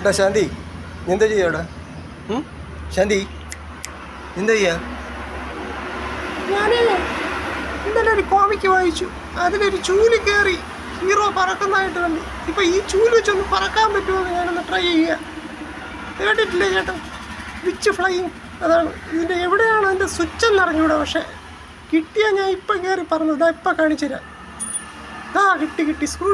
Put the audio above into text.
എടാ ശാന്തി എന്താ ചെയ്യാ ഇവിടെ ശാന്തി എന്താ ചെയ്യാ? ഞാനേ ഇന്നലെ ഒരു കോമിക്ക് വായിച്ചു. അതിലൊരു ചൂൽ കയറി ഹീറോ പറക്കുന്നതായിട്ട് കണ്ടു. ഇപ്പൊ ഈ ചൂൽ വെച്ചൊന്ന് പറക്കാൻ പറ്റുമോ എന്ന് ഞാനൊന്ന് ട്രൈ ചെയ്യുക കേട്ടിട്ടില്ലേ ചേട്ടാ വിച്ച് ഫ്ലൈയിങ് അതാണ്. ഇതിന്റെ എവിടെയാണ് എന്റെ സ്വിച്ച് എന്ന് അറിഞ്ഞൂടാ പക്ഷേ കിട്ടിയാൽ ഞാൻ ഇപ്പം കയറി പറഞ്ഞു ഇതാ ഇപ്പം കാണിച്ചു തരാം ആ കിട്ടി കിട്ടി. സ്ക്രൂ